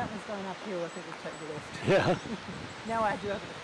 that one's going uphill. I think we'll take the left. Yeah. now I do have